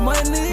money.